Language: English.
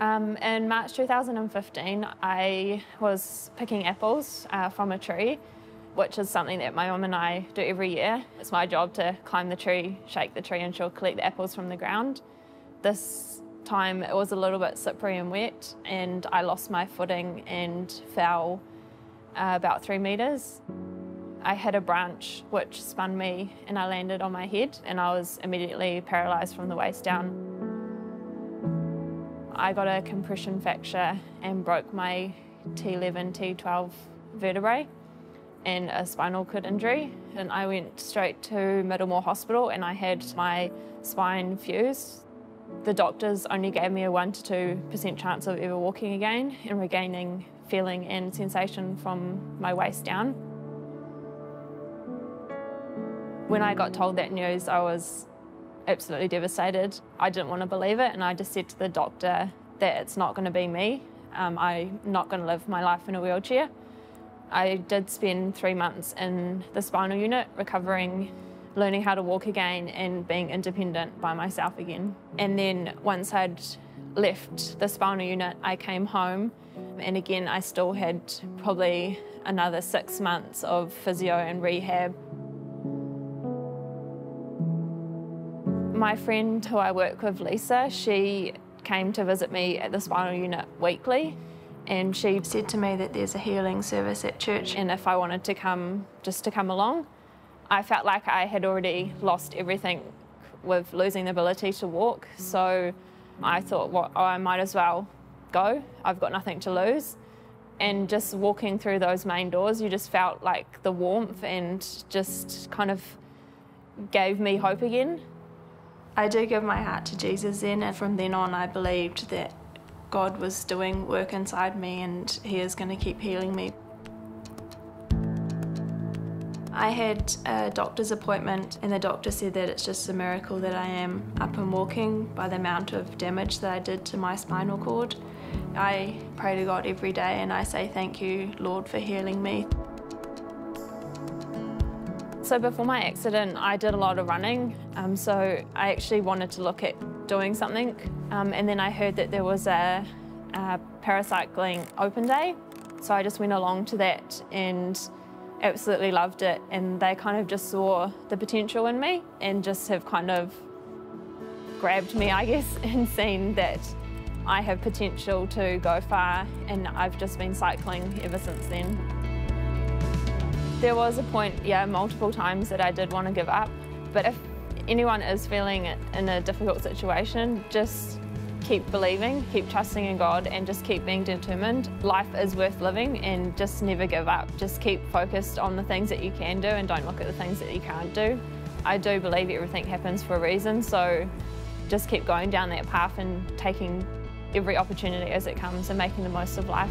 Um, in March 2015, I was picking apples uh, from a tree, which is something that my mum and I do every year. It's my job to climb the tree, shake the tree, and she'll collect the apples from the ground. This time it was a little bit slippery and wet, and I lost my footing and fell uh, about three metres. I hit a branch which spun me and I landed on my head and I was immediately paralysed from the waist down. I got a compression fracture and broke my T11, T12 vertebrae and a spinal cord injury. And I went straight to Middlemore Hospital and I had my spine fused. The doctors only gave me a 1 to 2% chance of ever walking again and regaining feeling and sensation from my waist down. When I got told that news, I was absolutely devastated. I didn't want to believe it, and I just said to the doctor that it's not going to be me. Um, I'm not going to live my life in a wheelchair. I did spend three months in the spinal unit recovering, learning how to walk again, and being independent by myself again. And then once I'd left the spinal unit, I came home, and again, I still had probably another six months of physio and rehab My friend who I work with, Lisa, she came to visit me at the spinal unit weekly and she said to me that there's a healing service at church and if I wanted to come, just to come along. I felt like I had already lost everything with losing the ability to walk, so I thought, well, I might as well go. I've got nothing to lose. And just walking through those main doors, you just felt like the warmth and just kind of gave me hope again. I did give my heart to Jesus then, and from then on, I believed that God was doing work inside me and He is going to keep healing me. I had a doctor's appointment, and the doctor said that it's just a miracle that I am up and walking by the amount of damage that I did to my spinal cord. I pray to God every day and I say thank you, Lord, for healing me. So before my accident, I did a lot of running. Um, so I actually wanted to look at doing something. Um, and then I heard that there was a, a paracycling open day. So I just went along to that and absolutely loved it. And they kind of just saw the potential in me and just have kind of grabbed me, I guess, and seen that I have potential to go far. And I've just been cycling ever since then. There was a point, yeah, multiple times that I did want to give up. But if anyone is feeling in a difficult situation, just keep believing, keep trusting in God, and just keep being determined. Life is worth living and just never give up. Just keep focused on the things that you can do and don't look at the things that you can't do. I do believe everything happens for a reason, so just keep going down that path and taking every opportunity as it comes and making the most of life.